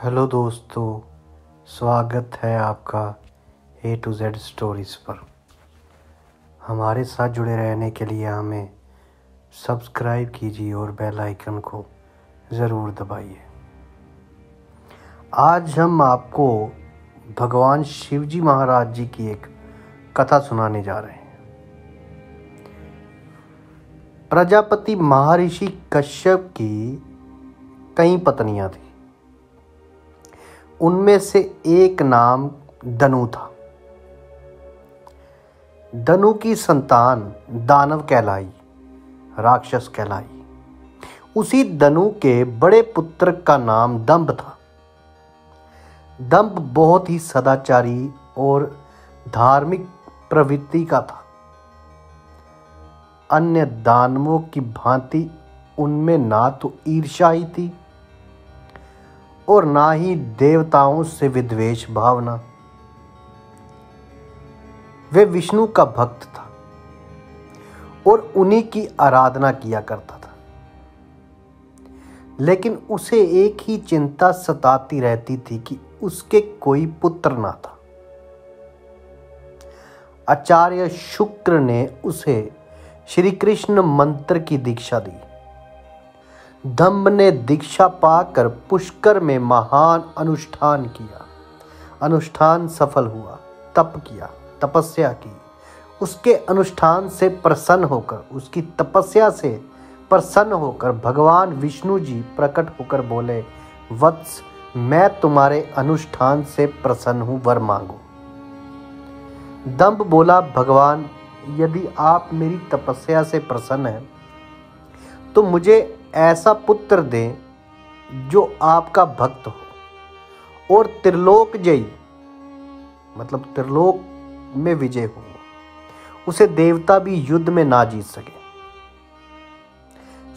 Hello दोस्तों, स्वागत है आपका ए टू जेड स्टोरीज पर। हमारे साथ जुड़े रहने के लिए हमें सब्सक्राइब कीजिए और बेल आइकन को ज़रूर दबाइए। आज हम आपको भगवान शिव जी महाराज जी की एक कथा सुनाने जा रहे हैं। प्रजापति महर्षि कश्यप की कई पत्नियाँ थी। उनमें से एक नाम दनु था। दनु की संतान दानव कहलाई, राक्षस कहलाई। उसी दनु के बड़े पुत्र का नाम दंभ था। दंभ बहुत ही सदाचारी और धार्मिक प्रवृत्ति का था। अन्य दानवों की भांति उनमें ना तो ईर्षा ही थी और ना ही देवताओं से विद्वेश भावना। वे विष्णु का भक्त था और उन्हीं की आराधना किया करता था। लेकिन उसे एक ही चिंता सताती रहती थी कि उसके कोई पुत्र ना था। आचार्य शुक्र ने उसे श्री कृष्ण मंत्र की दीक्षा दी। धम्म ने दीक्षा पाकर पुष्कर में महान अनुष्ठान किया। अनुष्ठान सफल हुआ, तप किया, तपस्या की। उसके अनुष्ठान से प्रसन्न होकर, उसकी तपस्या से प्रसन्न होकर भगवान विष्णु जी प्रकट होकर बोले, वत्स, मैं तुम्हारे अनुष्ठान से प्रसन्न हूँ, वर मांगो। दम्भ बोला, भगवान, यदि आप मेरी तपस्या से प्रसन्न हैं तो मुझे ऐसा पुत्र दें जो आपका भक्त हो। और त्रिलोक जयी मतलब त्रिलोक में विजय हो उसे देवता भी युद्ध में ना जीत सके।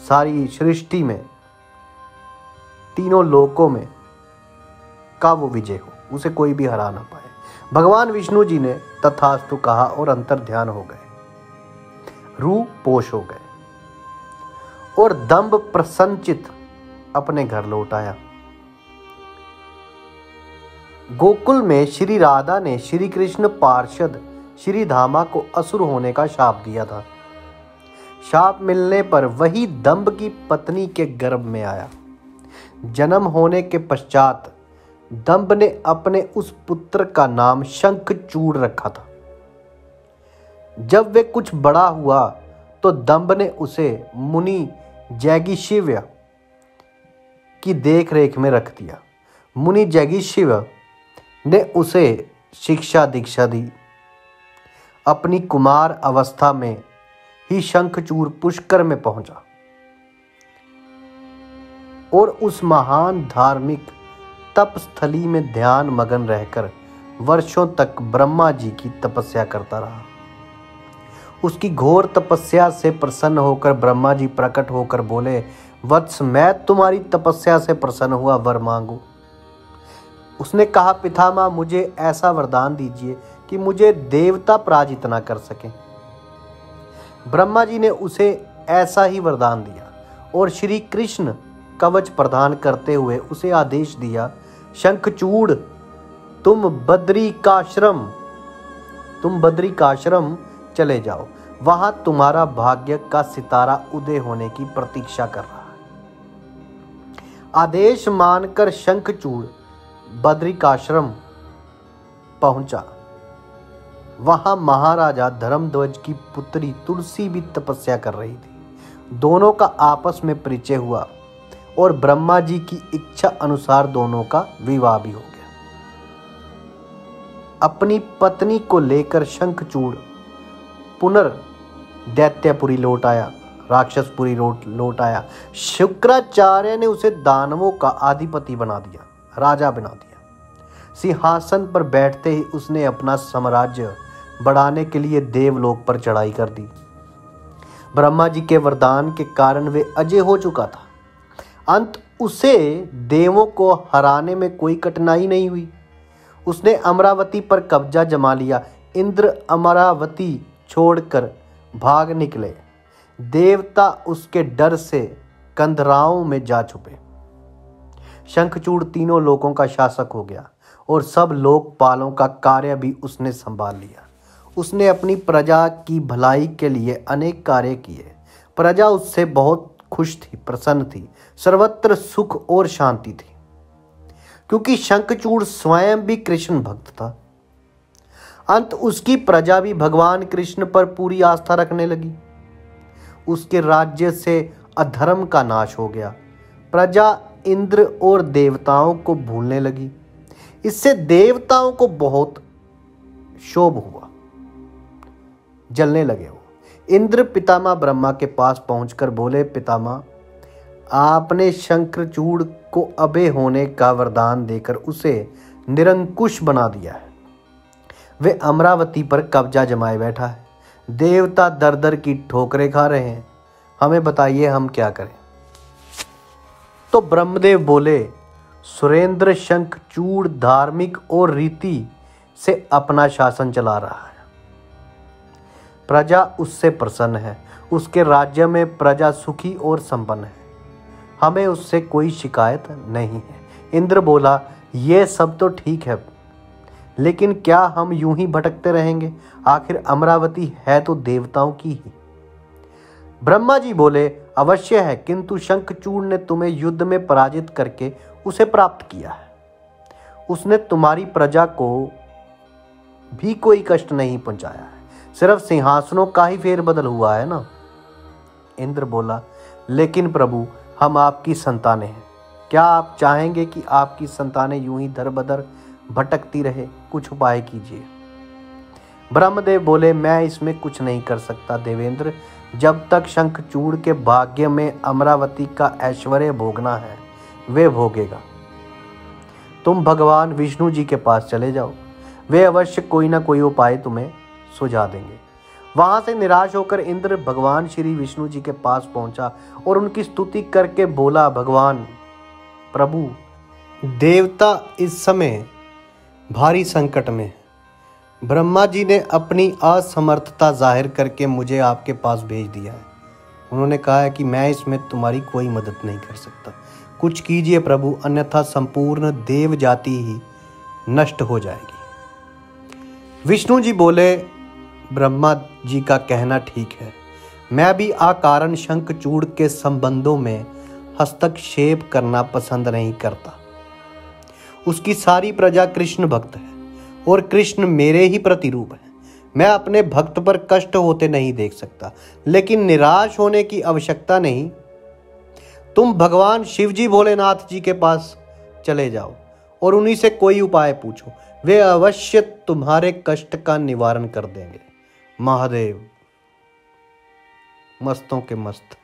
सारी सृष्टि में, तीनों लोकों में का वो विजय हो। उसे कोई भी हरा ना पाए। भगवान विष्णु जी ने तथास्तु कहा और अंतर ध्यान हो गए। रू पोष हो गए। और दम्भ प्रसन्नचित अपने घर लौट आया। गोकुल में श्री राधा ने श्री कृष्ण पार्षद श्री धामा को असुर होने का शाप दिया था। शाप मिलने पर वही दम्भ की पत्नी के गर्भ में आया। जन्म होने के पश्चात दम्भ ने अपने उस पुत्र का नाम शंखचूड़ रखा था। जब वे कुछ बड़ा हुआ तो दम्भ ने उसे मुनि जैगी शिव की देख रेख में रख दिया। मुनि जैगी शिव ने उसे शिक्षा दीक्षा दी। अपनी कुमार अवस्था में ही शंखचूर पुष्कर में पहुँचा और उस महान धार्मिक तप स्थली में ध्यान मगन रहकर वर्षों तक ब्रह्मा जी की तपस्या करता रहा। उसकी घोर तपस्या से प्रसन्न होकर ब्रह्मा जी प्रकट होकर बोले, वत्स, मैं तुम्हारी तपस्या से प्रसन्न हुआ, वर मांगू। उसने कहा, पितामह, मुझे ऐसा वरदान दीजिए कि मुझे देवता पराजित ना कर सके। ब्रह्मा जी ने उसे ऐसा ही वरदान दिया और श्री कृष्ण कवच प्रदान करते हुए उसे आदेश दिया, शंखचूड़, तुम बद्री काश्रम तुम बद्री काश्रम चले जाओ। वहाँ तुम्हारा भाग्य का सितारा उदय होने की प्रतीक्षा कर रहा है। आदेश मानकर शंखचूड़ बद्रिकाश्रम पहुँचा। वहाँ महाराजा धर्मध्वज की पुत्री तुलसी भी तपस्या कर रही थी। दोनों का आपस में परिचय हुआ और ब्रह्मा जी की इच्छा अनुसार दोनों का विवाह भी हो गया। अपनी पत्नी को लेकर शंखचूड़ पुनर् दैत्यपुरी लौट आया, राक्षसपुरी लौट लौट आया। शुक्राचार्य ने उसे दानवों का अधिपति बना दिया, राजा बना दिया। सिंहासन पर बैठते ही उसने अपना साम्राज्य बढ़ाने के लिए देवलोक पर चढ़ाई कर दी। ब्रह्मा जी के वरदान के कारण वे अजय हो चुका था। अंत उसे देवों को हराने में कोई कठिनाई नहीं हुई। उसने अमरावती पर कब्जा जमा लिया। इंद्र अमरावती छोड़कर भाग निकले। देवता उसके डर से कंधराओं में जा छुपे। शंखचूड़ तीनों लोगों का शासक हो गया और सब लोकपालों का कार्य भी उसने संभाल लिया। उसने अपनी प्रजा की भलाई के लिए अनेक कार्य किए। प्रजा उससे बहुत खुश थी, प्रसन्न थी, सर्वत्र सुख और शांति थी। क्योंकि शंखचूड़ स्वयं भी कृष्ण भक्त था अंत उसकी प्रजा भी भगवान कृष्ण पर पूरी आस्था रखने लगी। उसके राज्य से अधर्म का नाश हो गया। प्रजा इंद्र और देवताओं को भूलने लगी। इससे देवताओं को बहुत शोभ हुआ। जलने लगे वो। इंद्र पितामह ब्रह्मा के पास पहुंचकर बोले, पितामह, आपने शंकरचूड़ को अबे होने का वरदान देकर उसे निरंकुश बना दिया है। वे अमरावती पर कब्जा जमाए बैठा है। देवता दर दर की ठोकरें खा रहे हैं। हमें बताइए हम क्या करें? तो ब्रह्मदेव बोले, सुरेंद्र शंख चूड़ धार्मिक और रीति से अपना शासन चला रहा है। प्रजा उससे प्रसन्न है। उसके राज्य में प्रजा सुखी और संपन्न है। हमें उससे कोई शिकायत नहीं है। इंद्र बोला, ये सब तो ठीक है। लेकिन क्या हम यूँ ही भटकते रहेंगे? आखिर अमरावती है तो देवताओं की ही। ब्रह्मा जी बोले, अवश्य है, किंतु शंखचूड़ ने तुम्हें युद्ध में पराजित करके उसे प्राप्त किया है। उसने तुम्हारी प्रजा को भी कोई कष्ट नहीं पहुँचाया है। सिर्फ़ सिंहासनों का ही फेरबदल हुआ है ना? इंद्र बोला, लेकिन प्रभु, हम आपकी संतानें हैं। क्या आप चाहेंगे कि आपकी संतानें यूँ ही दर बदर भटकती रहे, कुछ उपाय कीजिए। ब्रह्मदेव बोले, मैं इसमें कुछ नहीं कर सकता देवेंद्र। जब तक शंखचूड़ के भाग्य में अमरावती का ऐश्वर्य भोगना है, वे भोगेगा। तुम भगवान विष्णु जी के पास चले जाओ। वे अवश्य कोई ना कोई उपाय तुम्हें सुझा देंगे। वहाँ से निराश होकर इंद्र भगवान श्री विष्णु जी के पास पहुँचा और उनकी स्तुति करके बोला, भगवान, प्रभु, देवता इस समय भारी संकट में। ब्रह्मा जी ने अपनी असमर्थता ज़ाहिर करके मुझे आपके पास भेज दिया। है उन्होंने कहा है कि मैं इसमें तुम्हारी कोई मदद नहीं कर सकता। कुछ कीजिए प्रभु, अन्यथा संपूर्ण देव जाति ही नष्ट हो जाएगी। विष्णु जी बोले, ब्रह्मा जी का कहना ठीक है। मैं भी अकारण शंखचूड़ के संबंधों में हस्तक्षेप करना पसंद नहीं करता। उसकी सारी प्रजा कृष्ण भक्त है और कृष्ण मेरे ही प्रतिरूप है। मैं अपने भक्त पर कष्ट होते नहीं देख सकता, लेकिन निराश होने की आवश्यकता नहीं। तुम भगवान शिवजी भोलेनाथ जी के पास चले जाओ और उन्हीं से कोई उपाय पूछो। वे अवश्य तुम्हारे कष्ट का निवारण कर देंगे। महादेव, मस्तों के मस्त।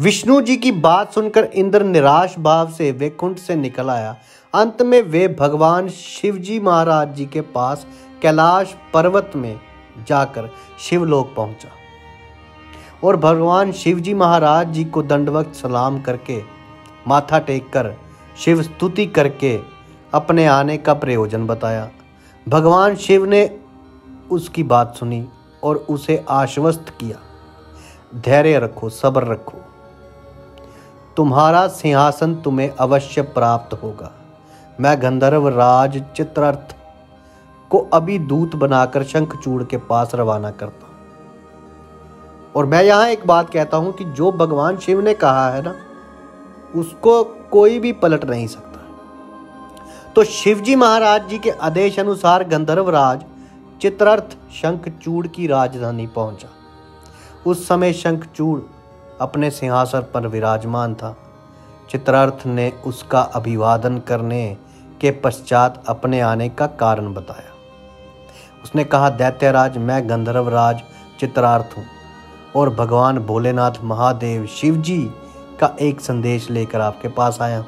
विष्णु जी की बात सुनकर इंद्र निराश भाव से वैकुंठ से निकल आया। अंत में वे भगवान शिवजी महाराज जी के पास कैलाश पर्वत में जाकर शिवलोक पहुँचा और भगवान शिवजी महाराज जी को दंडवत सलाम करके, माथा टेक कर शिव स्तुति करके अपने आने का प्रयोजन बताया। भगवान शिव ने उसकी बात सुनी और उसे आश्वस्त किया। धैर्य रखो, सब्र रखो। तुम्हारा सिंहासन तुम्हें अवश्य प्राप्त होगा। मैं गंधर्व राज चित्रर्थ को अभी दूत बनाकर शंखचूड़ के पास रवाना करता और मैं यहाँ एक बात कहता हूँ कि जो भगवान शिव ने कहा है ना, उसको कोई भी पलट नहीं सकता। तो शिवजी महाराज जी के आदेश अनुसार गंधर्व राज चित्रार्थ शंखचूड़ की राजधानी पहुँचा। उस समय शंखचूड़ अपने सिंहासन पर विराजमान था। चित्रार्थ ने उसका अभिवादन करने के पश्चात अपने आने का कारण बताया। उसने कहा, दैत्यराज, मैं गंधर्व राज चित्रार्थ हूँ और भगवान भोलेनाथ महादेव शिव जी का एक संदेश लेकर आपके पास आया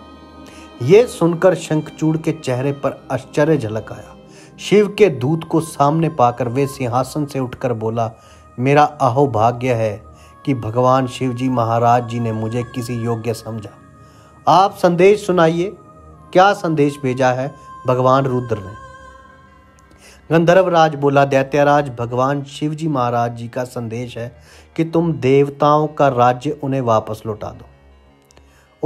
ये सुनकर शंखचूड़ के चेहरे पर आश्चर्य झलक आया। शिव के दूत को सामने पाकर वे सिंहासन से उठकर बोला मेरा अहोभाग्य है कि भगवान शिव जी महाराज जी ने मुझे किसी योग्य समझा। आप संदेश सुनाइए। क्या संदेश भेजा है भगवान रुद्र ने? गंधर्व राज बोला, दैत्यराज, भगवान शिव जी महाराज जी का संदेश है कि तुम देवताओं का राज्य उन्हें वापस लौटा दो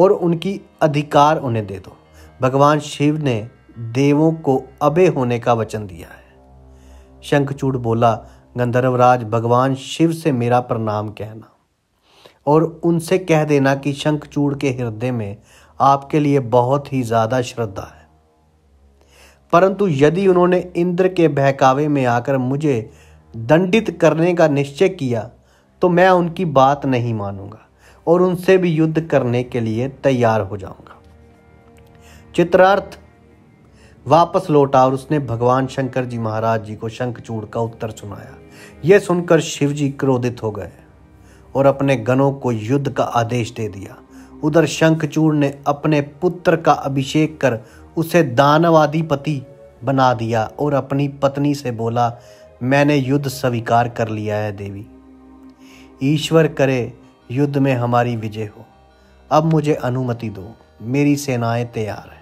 और उनकी अधिकार उन्हें दे दो। भगवान शिव ने देवों को अबे होने का वचन दिया है। शंखचूड़ बोला गंधर्वराज, भगवान शिव से मेरा प्रणाम कहना और उनसे कह देना कि शंखचूड़ के हृदय में आपके लिए बहुत ही ज़्यादा श्रद्धा है। परंतु यदि उन्होंने इंद्र के बहकावे में आकर मुझे दंडित करने का निश्चय किया तो मैं उनकी बात नहीं मानूँगा और उनसे भी युद्ध करने के लिए तैयार हो जाऊँगा। चित्रार्थ, वापस लौटा और उसने भगवान शंकर जी महाराज जी को शंखचूड़ का उत्तर सुनाया। यह सुनकर शिव जी क्रोधित हो गए और अपने गणों को युद्ध का आदेश दे दिया। उधर शंखचूड़ ने अपने पुत्र का अभिषेक कर उसे दानवाधिपति बना दिया और अपनी पत्नी से बोला, मैंने युद्ध स्वीकार कर लिया है देवी। ईश्वर करे, युद्ध में हमारी विजय हो। अब मुझे अनुमति दो। मेरी सेनाएँ तैयार हैं।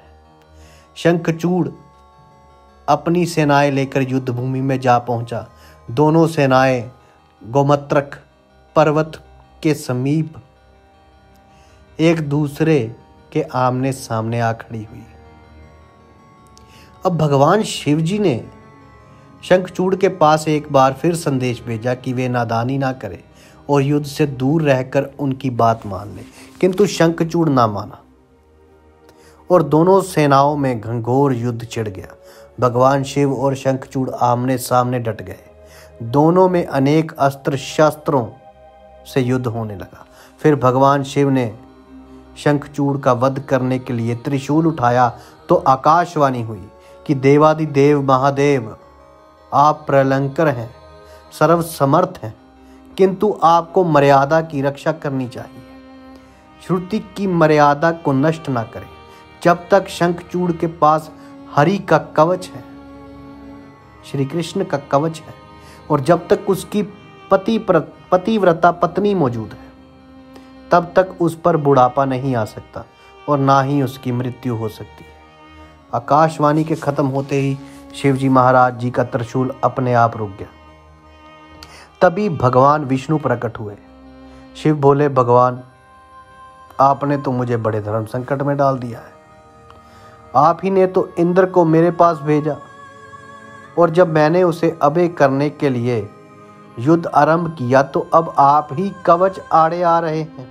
शंखचूड़ अपनी सेनाएँ लेकर युद्ध भूमि में जा पहुँचा। दोनों सेनाएँ गोमत्रक पर्वत के समीप एक दूसरे के आमने सामने आ खड़ी हुई। अब भगवान शिव जी ने शंखचूड़ के पास एक बार फिर संदेश भेजा कि वे नादानी ना करें और युद्ध से दूर रहकर उनकी बात मान ले। किंतु शंखचूड़ ना माना और दोनों सेनाओं में घंघोर युद्ध छिड़ गया। भगवान शिव और शंखचूड़ आमने सामने डट गए। दोनों में अनेक अस्त्र शस्त्रों से युद्ध होने लगा। फिर भगवान शिव ने शंखचूड़ का वध करने के लिए त्रिशूल उठाया तो आकाशवाणी हुई कि देवादि देव महादेव, आप प्रलंकर हैं सर्व समर्थ हैं, किंतु आपको मर्यादा की रक्षा करनी चाहिए। श्रुति की मर्यादा को नष्ट ना करें। जब तक शंखचूड़ के पास हरि का कवच है, श्री कृष्ण का कवच है और जब तक उसकी पति पतिव्रता पत्नी मौजूद है, तब तक उस पर बुढ़ापा नहीं आ सकता और ना ही उसकी मृत्यु हो सकती है। आकाशवाणी के खत्म होते ही शिवजी महाराज जी का त्रिशूल अपने आप रुक गया। तभी भगवान विष्णु प्रकट हुए। शिव बोले, भगवान, आपने तो मुझे बड़े धर्म संकट में डाल दिया है। आप ही ने तो इंद्र को मेरे पास भेजा। और जब मैंने उसे अबे करने के लिए युद्ध आरंभ किया तो अब आप ही कवच आड़े आ रहे हैं।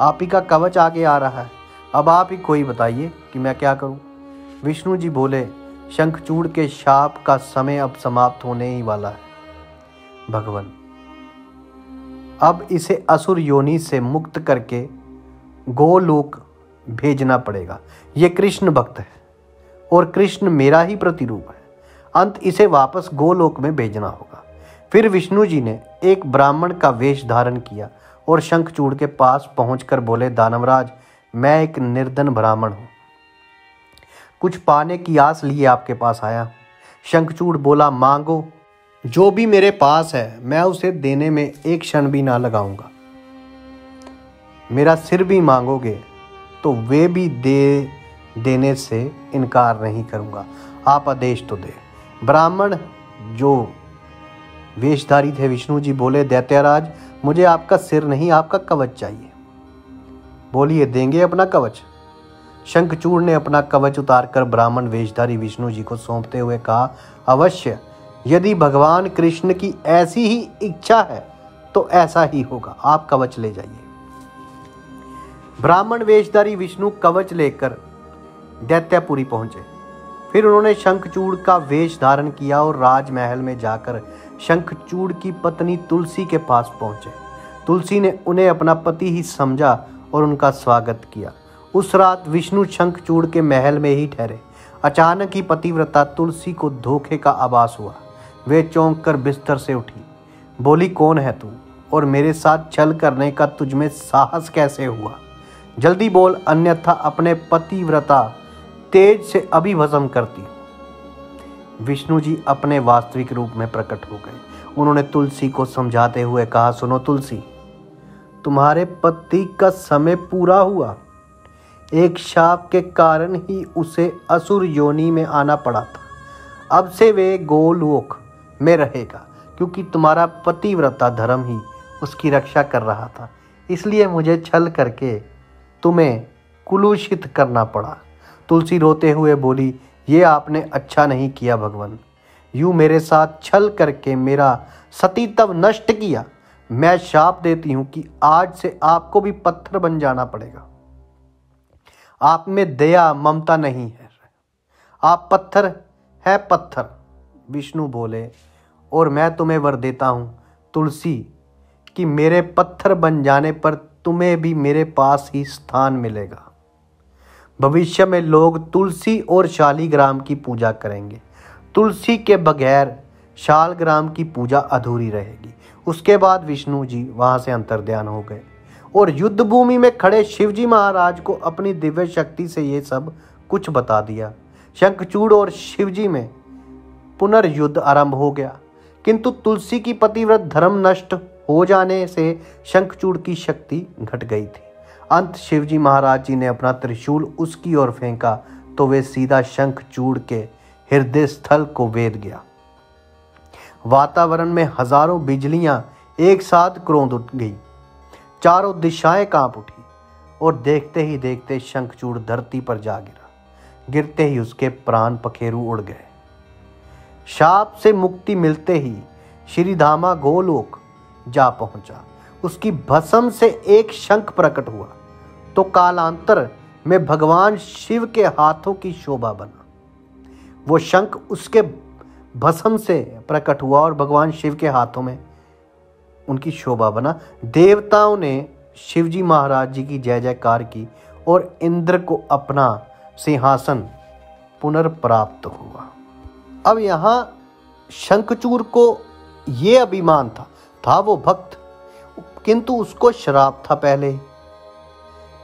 आप ही का कवच आगे आ रहा है। अब आप ही कोई बताइए कि मैं क्या करूँ? विष्णु जी बोले, शंखचूड़ के शाप का समय अब समाप्त होने ही वाला है। भगवान, अब इसे असुर योनि से मुक्त करके गोलोक भेजना पड़ेगा। ये कृष्ण भक्त है और कृष्ण मेरा ही प्रतिरूप है। अंत इसे वापस गोलोक में भेजना होगा। फिर विष्णु जी ने एक ब्राह्मण का वेश धारण किया और शंखचूड़ के पास पहुंचकर बोले, दानवराज, मैं एक निर्धन ब्राह्मण हूँ। कुछ पाने की आस लिए आपके पास आया शंखचूड़ बोला, मांगो, जो भी मेरे पास है, मैं उसे देने में एक क्षण भी ना लगाऊँगा। मेरा सिर भी मांगोगे तो वे भी दे, देने से इनकार नहीं करूँगा। आप आदेश तो दे। ब्राह्मण जो वेशधारी थे, विष्णु जी बोले, दैत्याराज, मुझे आपका सिर नहीं, आपका कवच चाहिए। बोलिए, देंगे अपना कवच? शंखचूड़ ने अपना कवच उतारकर ब्राह्मण वेशधारी विष्णु जी को सौंपते हुए कहा, अवश्य, यदि भगवान कृष्ण की ऐसी ही इच्छा है तो ऐसा ही होगा। आप कवच ले जाइए। ब्राह्मण वेशधारी विष्णु कवच लेकर दैत्यपुरी पहुँचे। फिर उन्होंने शंखचूड़ का वेश धारण किया और राजमहल में जाकर शंखचूड़ की पत्नी तुलसी के पास पहुँचे। तुलसी ने उन्हें अपना पति ही समझा और उनका स्वागत किया। उस रात विष्णु शंखचूड़ के महल में ही ठहरे। अचानक ही पतिव्रता तुलसी को धोखे का आभास हुआ। वे चौंक कर बिस्तर से उठी। बोली, कौन है तू? और मेरे साथ छल करने का तुझमें साहस कैसे हुआ? जल्दी बोल, अन्यथा अपने पतिव्रता तेज से अभिभस्म करती। विष्णु जी अपने वास्तविक रूप में प्रकट हो गए। उन्होंने तुलसी को समझाते हुए कहा, सुनो तुलसी, तुम्हारे पति का समय पूरा हुआ। एक शाप के कारण ही उसे असुर योनि में आना पड़ा था। अब से वे गोलोक में रहेगा, क्योंकि तुम्हारा पतिव्रता धर्म ही उसकी रक्षा कर रहा था। इसलिए मुझे छल करके तुम्हें कुलूषित करना पड़ा। तुलसी रोते हुए बोली, ये आपने अच्छा नहीं किया भगवान। यूँ मेरे साथ छल करके मेरा सतीत्व नष्ट किया। मैं शाप देती हूँ कि आज से आपको भी पत्थर बन जाना पड़ेगा। आप में दया ममता नहीं है। आप पत्थर है पत्थर, विष्णु बोले, और मैं तुम्हें वर देता हूँ, तुलसी, कि मेरे पत्थर बन जाने पर तुम्हें भी मेरे पास ही स्थान मिलेगा। भविष्य में लोग तुलसी और शालीग्राम की पूजा करेंगे। तुलसी के बगैर शालग्राम की पूजा अधूरी रहेगी। उसके बाद विष्णु जी वहाँ से अंतर्ध्यान हो गए और युद्ध भूमि में खड़े शिवजी महाराज को अपनी दिव्य शक्ति से ये सब कुछ बता दिया। शंखचूड़ और शिवजी में पुनर्युद्ध आरंभ हो गया। किंतु तुलसी की पतिव्रत धर्म नष्ट हो जाने से शंखचूड़ की शक्ति घट गई थी। अंत शिवजी महाराज जी ने अपना त्रिशूल उसकी ओर फेंका तो वे सीधा शंखचूड़ के हृदय स्थल को वेद गया। वातावरण में हज़ारों बिजलियाँ एक साथ क्रोध उठ गई। चारों दिशाएँ काँप उठी और देखते ही देखते शंखचूड़ धरती पर जा गिरा। गिरते ही उसके प्राण पखेरु उड़ गए। शाप से मुक्ति मिलते ही श्रीधामा गोलोक जा पहुँचा। उसकी भस्म से एक शंख प्रकट हुआ। तो कालांतर में भगवान शिव के हाथों की शोभा बना। वो शंख उसके भस्म से प्रकट हुआ और भगवान शिव के हाथों में उनकी शोभा बना। देवताओं ने शिवजी महाराज जी की जय जयकार की और इंद्र को अपना सिंहासन पुनर्प्राप्त हुआ। अब यहाँ शंखचूर को ये अभिमान था था वो भक्त किंतु उसको शराब था पहले।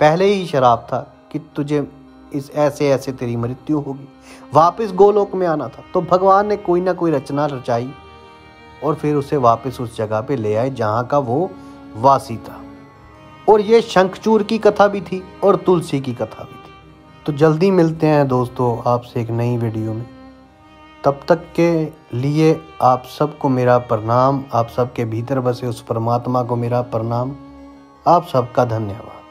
पहले ही शराब था कि तुझे इस ऐसे ऐसे तेरी मृत्यु होगी। वापस गोलोक में आना था तो भगवान ने कोई ना कोई रचना रचाई और फिर उसे वापस उस जगह पे ले आए जहाँ का वो वासी था। और ये शंखचूर की कथा भी थी और तुलसी की कथा भी थी। तो जल्दी मिलते हैं दोस्तों आपसे एक नई वीडियो में। तब तक के लिए आप सबको मेरा प्रणाम, आप सबके भीतर बसे उस परमात्मा को मेरा प्रणाम। आप सबका धन्यवाद।